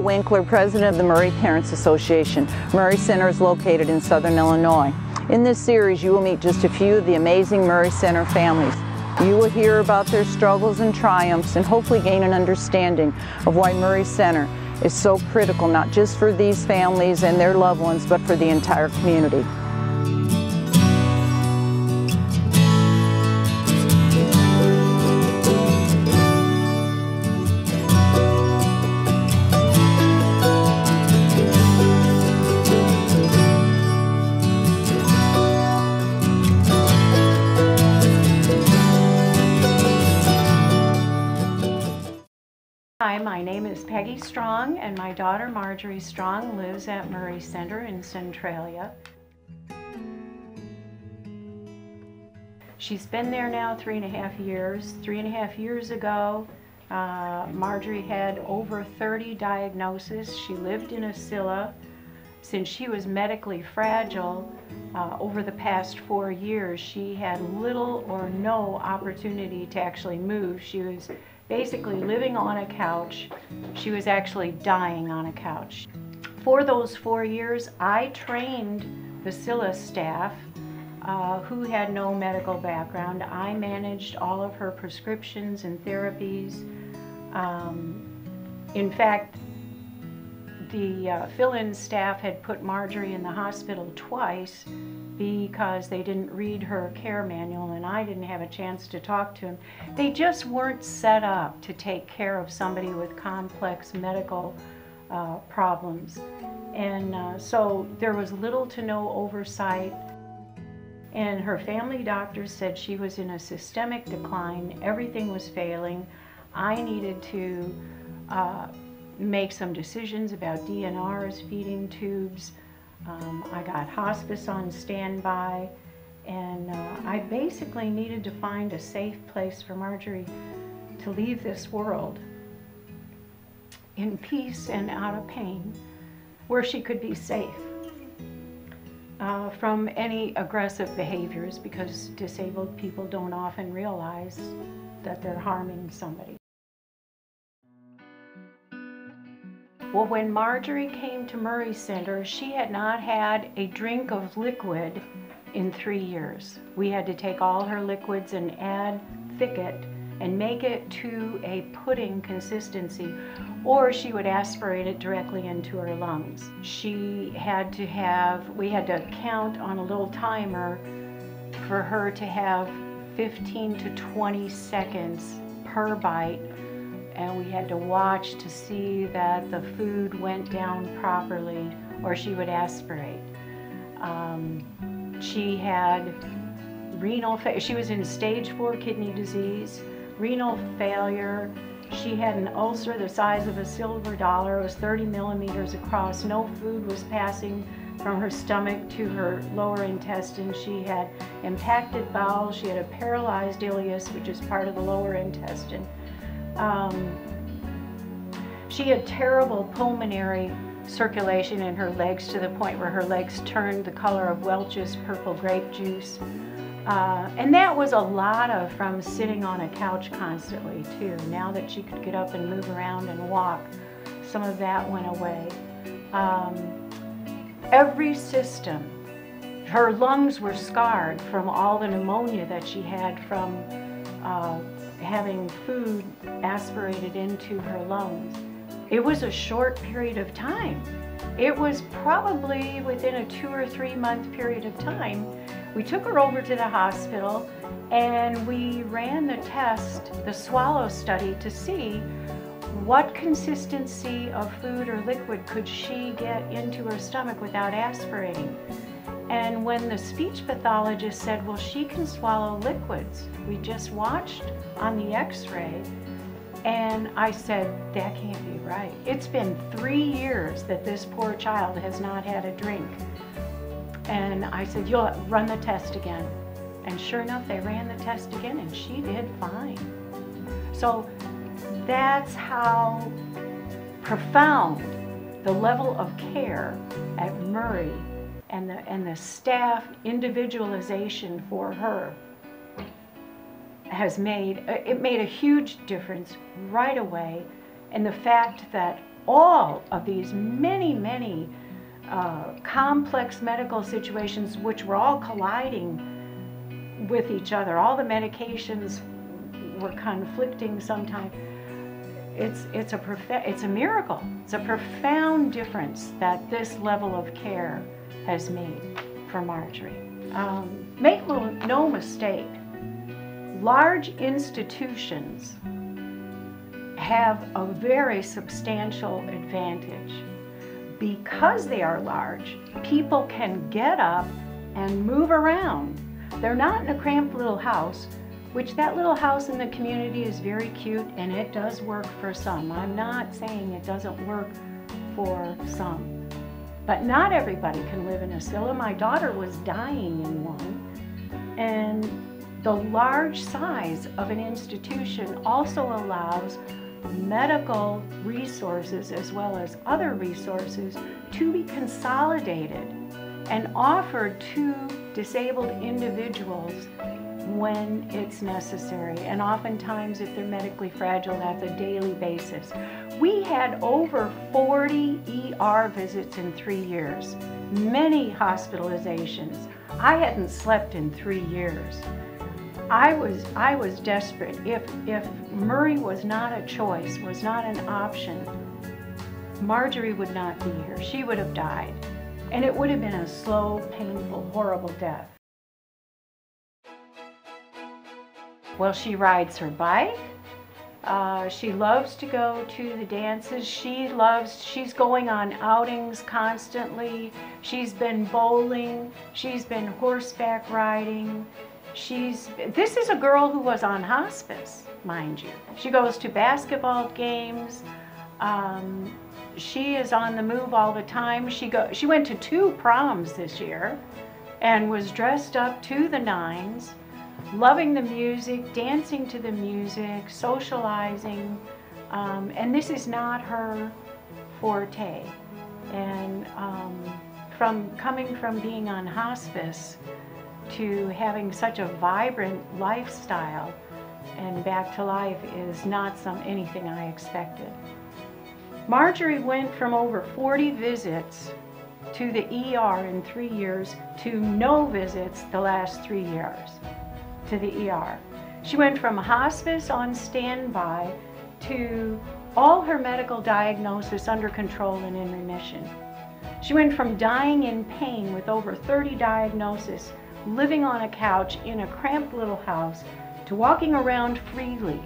Rita Winkler, president of the Murray Parents Association. Murray Center is located in southern Illinois. In this series, you will meet just a few of the amazing Murray Center families. You will hear about their struggles and triumphs and hopefully gain an understanding of why Murray Center is so critical, not just for these families and their loved ones, but for the entire community. Hi, my name is Peggy Strong, and my daughter Marjorie Strong lives at Murray Center in Centralia. She's been there now three and a half years. Three and a half years ago, uh, Marjorie had over 30 diagnoses. She lived in a CILA. Since she was medically fragile, uh, over the past four years, she had little or no opportunity to actually move. She was basically living on a couch. She was actually dying on a couch. For those four years, I trained a CILA staff uh, who had no medical background. I managed all of her prescriptions and therapies. Um, in fact, the uh, fill-in staff had put Marjorie in the hospital twice because they didn't read her care manual and I didn't have a chance to talk to him. They just weren't set up to take care of somebody with complex medical uh, problems. And uh, so there was little to no oversight. And her family doctor said she was in a systemic decline, everything was failing. I needed to uh, make some decisions about DNRs, feeding tubes. Um, I got hospice on standby, and uh, I basically needed to find a safe place for Marjorie to leave this world in peace and out of pain, where she could be safe uh, from any aggressive behaviors because disabled people don't often realize that they're harming somebody. Well, when Marjorie came to Murray Center, she had not had a drink of liquid in three years. We had to take all her liquids and add Thick-It and make it to a pudding consistency, or she would aspirate it directly into her lungs. She had to have, we had to count on a little timer for her to have 15 to 20 seconds per bite and we had to watch to see that the food went down properly or she would aspirate. Um, she had renal, failure. she was in stage four kidney disease, renal failure. She had an ulcer the size of a silver dollar. It was 30 millimeters across. No food was passing from her stomach to her lower intestine. She had impacted bowels. She had a paralyzed ileus, which is part of the lower intestine. Um, she had terrible pulmonary circulation in her legs to the point where her legs turned the color of Welch's purple grape juice. Uh, and that was a lot of from sitting on a couch constantly too. Now that she could get up and move around and walk, some of that went away. Um, every system, her lungs were scarred from all the pneumonia that she had from uh, having food aspirated into her lungs. It was a short period of time. It was probably within a two or three month period of time. We took her over to the hospital and we ran the test, the swallow study, to see what consistency of food or liquid could she get into her stomach without aspirating. And when the speech pathologist said, well, she can swallow liquids, we just watched on the x-ray, and I said, that can't be right. It's been three years that this poor child has not had a drink. And I said, you'll run the test again. And sure enough, they ran the test again and she did fine. So that's how profound the level of care at Murray and the, and the staff individualization for her has made, it made a huge difference right away. And the fact that all of these many, many uh, complex medical situations which were all colliding with each other. All the medications were conflicting sometimes. It's, it's, a prof- it's a miracle. It's a profound difference that this level of care has made for Marjorie. Um, make no mistake, large institutions have a very substantial advantage. Because they are large, people can get up and move around. They're not in a cramped little house, which that little house in the community is very cute and it does work for some. I'm not saying it doesn't work for some. But not everybody can live in a CILA. My daughter was dying in one. And the large size of an institution also allows medical resources as well as other resources to be consolidated and offered to disabled individuals when it's necessary. And oftentimes, if they're medically fragile, that's a daily basis. We had over 40 ER visits in three years, many hospitalizations. I hadn't slept in three years. I was I was desperate. If if Murray was not a choice, was not an option, Marjorie would not be here. She would have died. And it would have been a slow, painful, horrible death. Well, she rides her bike. Uh, she loves to go to the dances. She loves, she's going on outings constantly. She's been bowling. She's been horseback riding. She's, this is a girl who was on hospice, mind you. She goes to basketball games. Um, she is on the move all the time. She go, she went to two proms this year and was dressed up to the nines, loving the music, dancing to the music, socializing. Um, and this is not her forte. And um, from coming from being on hospice, to having such a vibrant lifestyle and back to life is not some anything I expected. Marjorie went from over 40 visits to the ER in three years to no visits the last three years to the ER. She went from hospice on standby to all her medical diagnosis under control and in remission. She went from dying in pain with over 30 diagnoses living on a couch in a cramped little house to walking around freely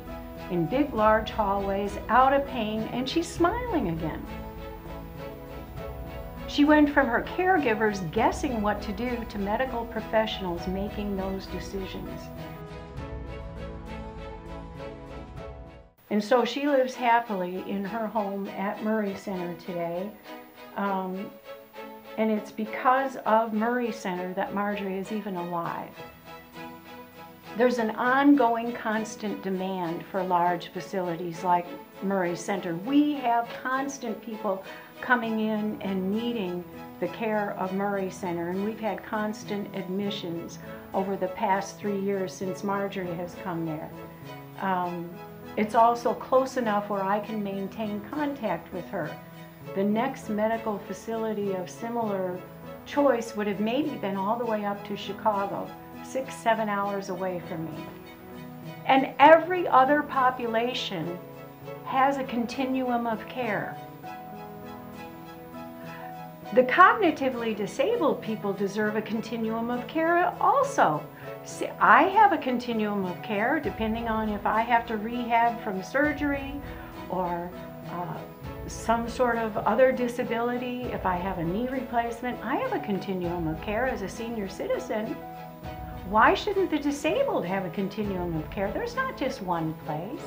in big, large hallways, out of pain, and she's smiling again. She went from her caregivers guessing what to do to medical professionals making those decisions. And so she lives happily in her home at Murray Center today. Um, and it's because of Murray Center that Marjorie is even alive. There's an ongoing constant demand for large facilities like Murray Center. We have constant people coming in and needing the care of Murray Center, and we've had constant admissions over the past three years since Marjorie has come there. Um, it's also close enough where I can maintain contact with her. The next medical facility of similar choice would have maybe been all the way up to Chicago, six, seven hours away from me. And every other population has a continuum of care. The cognitively disabled people deserve a continuum of care also. See, I have a continuum of care depending on if I have to rehab from surgery or uh, some sort of other disability, if I have a knee replacement, I have a continuum of care as a senior citizen. Why shouldn't the disabled have a continuum of care? There's not just one place.